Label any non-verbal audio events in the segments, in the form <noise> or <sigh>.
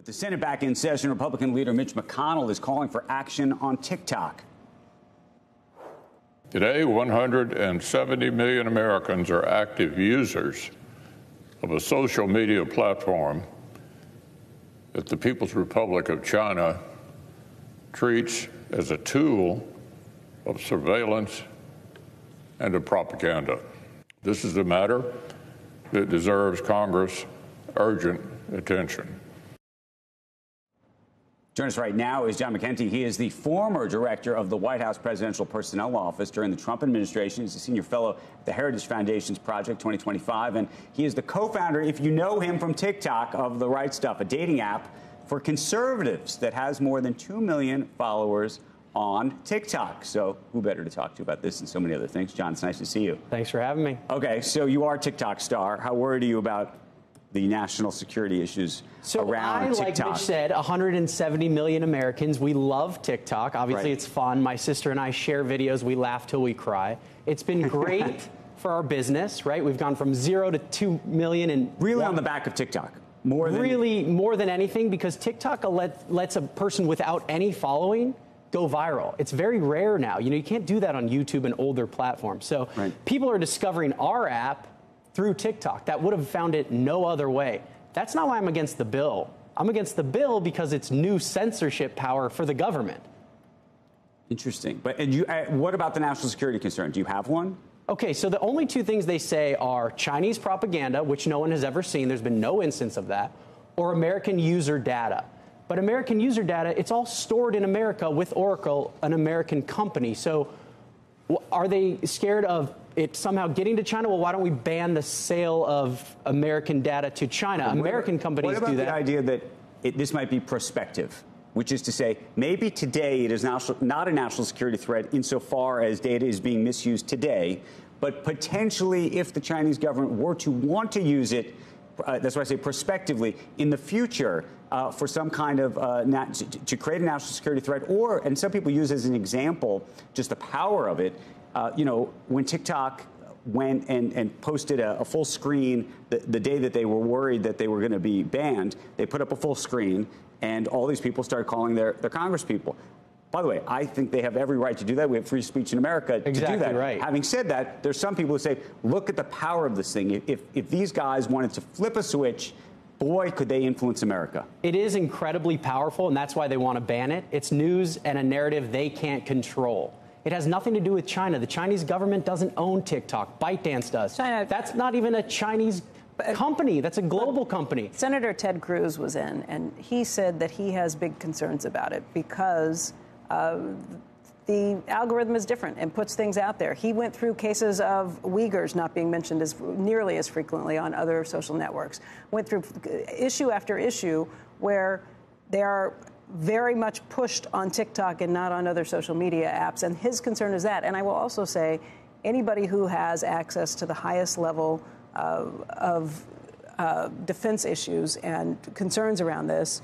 With the Senate back in session, Republican leader Mitch McConnell is calling for action on TikTok. Today, 170 million Americans are active users of a social media platform that the People's Republic of China treats as a tool of surveillance and of propaganda. This is a matter that deserves Congress urgent attention. Joining us right now is John McEntee. He is the former director of the White House Presidential Personnel Office during the Trump administration. He's a senior fellow at the Heritage Foundation's Project 2025, and he is the co-founder, if you know him from TikTok, of The Right Stuff, a dating app for conservatives that has more than 2 million followers on TikTok. So who better to talk to about this and so many other things? John, it's nice to see you. Thanks for having me. Okay, so you are TikTok star. How worried are you about the national security issues so around I, TikTok? like Mitch said, 170 million Americans. We love TikTok. Obviously, Right. it's fun. My sister and I share videos. We laugh till we cry. It's been great <laughs> for our business, right? We've gone from zero to two million and Really on the back of TikTok. More than really more than anything because TikTok let, lets a person without any following go viral. It's very rare now. You know, you can't do that on YouTube and older platforms. So Right. people are discovering our app through TikTok that would have found it no other way. That's not why I'm against the bill. I'm against the bill because it's new censorship power for the government. Interesting. But and you, uh, what about the national security concern? Do you have one? Okay, so the only two things they say are Chinese propaganda, which no one has ever seen, there's been no instance of that, or American user data. But American user data, it's all stored in America with Oracle, an American company. So are they scared of it somehow getting to China? Well, why don't we ban the sale of American data to China? American companies What about do the that. idea that it, this might be prospective, which is to say, maybe today it is national, not a national security threat insofar as data is being misused today, but potentially if the Chinese government were to want to use it, uh, that's why I say prospectively, in the future uh, for some kind of uh, nat- to create a national security threat, or, and some people use as an example just the power of it. Uh, you know, when TikTok went and, and posted a, a full screen the, the day that they were worried that they were going to be banned. They put up a full screen, and all these people started calling their, their Congress people. By the way, I think they have every right to do that. We have free speech in America to do Exactly that. right. Having said that, there's some people who say, look at the power of this thing. If, if these guys wanted to flip a switch, boy, could they influence America. It is incredibly powerful, and that's why they want to ban it. It's news and a narrative they can't control. It has nothing to do with China. The Chinese government doesn't own TikTok. ByteDance does. China- That's not even a Chinese company. That's a global company. Senator Ted Cruz was in, and he said that he has big concerns about it because uh, the algorithm is different and puts things out there. He went through cases of Uyghurs not being mentioned as nearly as frequently on other social networks. Went through issue after issue where they are very much pushed on TikTok and not on other social media apps. And his concern is that. And I will also say, anybody who has access to the highest level uh, of uh, defense issues and concerns around this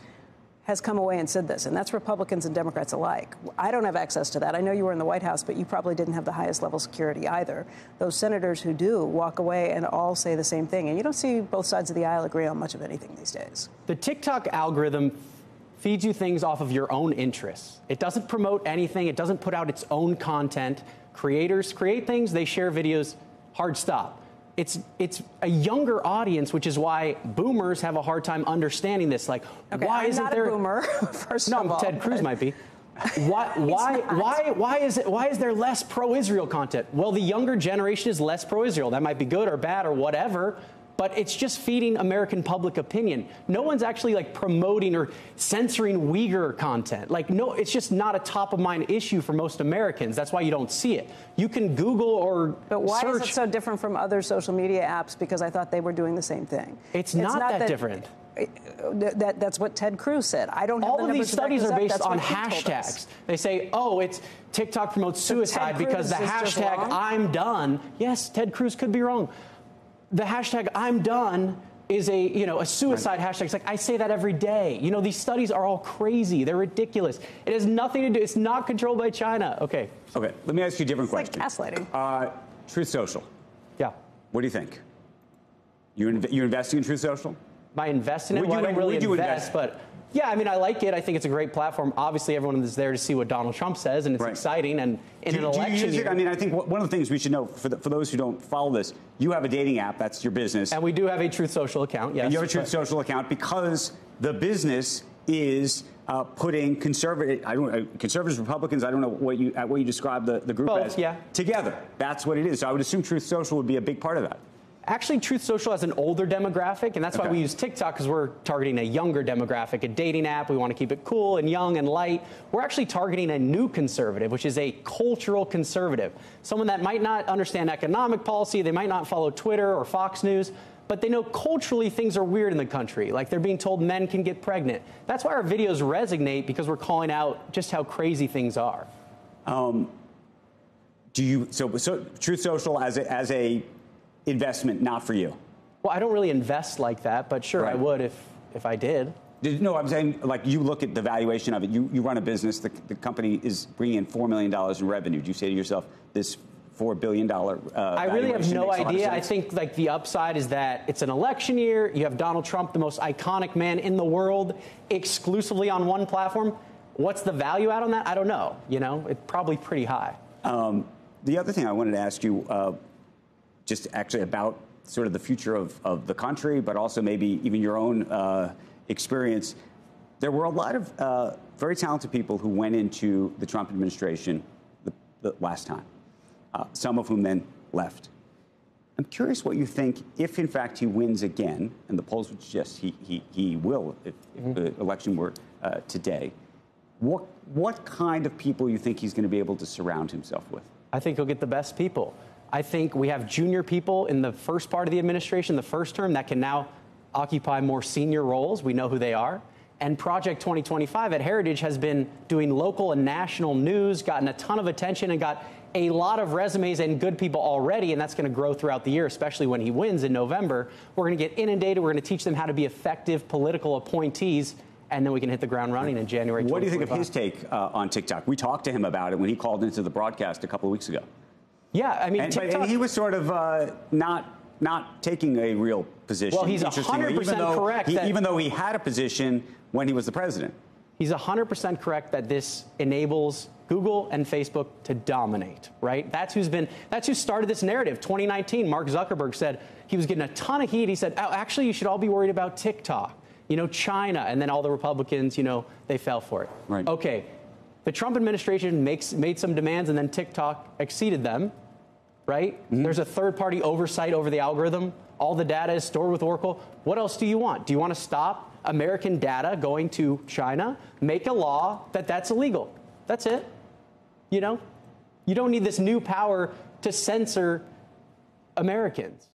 has come away and said this, and that's Republicans and Democrats alike. I don't have access to that. I know you were in the White House, but you probably didn't have the highest level security either. Those senators who do walk away and all say the same thing, and you don't see both sides of the aisle agree on much of anything these days. The TikTok algorithm feeds you things off of your own interests. It doesn't promote anything, it doesn't put out its own content. Creators create things, they share videos, hard stop. It's, it's a younger audience, which is why boomers have a hard time understanding this. Like, Okay, why I'm isn't not there a boomer? <laughs> First No, of all, Ted Cruz might be. Why, <laughs> why, why, why is it? Why is there less pro-Israel content? Well, the younger generation is less pro-Israel. That might be good or bad or whatever, but it's just feeding American public opinion. No one's actually like promoting or censoring Uyghur content. Like, no, it's just not a top of mind issue for most Americans. That's why you don't see it. You can Google or But why search. is it so different from other social media apps? Because I thought they were doing the same thing. It's not that different. That, that's what Ted Cruz said. I don't have All the of these studies are based on what he told us. hashtags. They say, oh, it's TikTok promotes So suicide because the Cruz is just hashtag? I'm done. Yes, Ted Cruz could be wrong. The hashtag I'm done is a you know a suicide hashtag. It's like I say that every day. You know these studies are all crazy. They're ridiculous. It has nothing to do. It's not controlled by China. Okay. Okay, let me ask you a different It's like question. gaslighting. Uh, Truth Social, Yeah. what do you think? You, inv- you investing in Truth Social? Am I investing in it? Would Well, you- I don't really would you invest, invest- but Yeah, I mean, I like it. I think it's a great platform. Obviously, everyone is there to see what Donald Trump says, and it's Right. exciting. And in do, an election year. I mean, I think one of the things we should know for, the, for those who don't follow this, you have a dating app. That's your business. and we do have a Truth Social account. Yes, And you have a Truth Social account because the business is uh, putting conservative, I don't, uh, conservatives, Republicans, I don't know what you uh, what you describe the, the group Both, as, yeah. together. That's what it is. So I would assume Truth Social would be a big part of that. Actually, Truth Social has an older demographic, and that's why we use TikTok because we're targeting a younger demographic, a dating app. We want to keep it cool and young and light. We're actually targeting a new conservative, which is a cultural conservative, someone that might not understand economic policy, they might not follow Twitter or Fox News. But they know culturally things are weird in the country. Like they're being told men can get pregnant. That's why our videos resonate because we're calling out just how crazy things are. Um, do you so, so Truth Social as a, as a investment, not for you? Well, I don't really invest like that, but sure, I would if, if I did. Did, no, I'm saying like you look at the valuation of it. You you run a business. The, the company is bringing in four million dollars in revenue. Do you say to yourself, this four billion dollar? Uh, I really have no makes a lot of idea. I think like the upside is that it's an election year. You have Donald Trump, the most iconic man in the world, exclusively on one platform. What's the value out on that? I don't know. You know, it's probably pretty high. Um, the other thing I wanted to ask you, uh, just actually about sort of the future of, of the country, but also maybe even your own uh, experience. There were a lot of uh, very talented people who went into the Trump administration the, the last time, uh, some of whom then left. I'm curious what you think if, in fact, he wins again, and the polls would suggest he, he, he will if, if the election were uh, today. What, what kind of people you think he's going to be able to surround himself with? I think he'll get the best people. I think we have junior people in the first part of the administration, the first term, that can now occupy more senior roles. We know who they are. And Project 2025 at Heritage has been doing local and national news, gotten a ton of attention, and got a lot of resumes and good people already. And that's going to grow throughout the year, especially when he wins in November. We're going to get inundated. We're going to teach them how to be effective political appointees. And then we can hit the ground running in January. What do you think of his take uh, on TikTok? We talked to him about it when he called into the broadcast a couple of weeks ago. Yeah, I mean, And, TikTok. and he was sort of uh, not not taking a real position. Well, he's interestingly, 100% even though correct he- that- even though he had a position when he was the president. He's 100% correct that this enables Google and Facebook to dominate, right? That's who's been that's who started this narrative. 2019, Mark Zuckerberg said he was getting a ton of heat. He said, "Oh, actually you should all be worried about TikTok." You know, China, and then all the Republicans, you know, they fell for it. Right. Okay. The Trump administration makes made some demands and then TikTok exceeded them, right? Mm-hmm. There's a third party oversight over the algorithm. All the data is stored with Oracle. What else do you want? Do you want to stop American data going to China? Make a law that that's illegal. That's it. You know, you don't need this new power to censor Americans.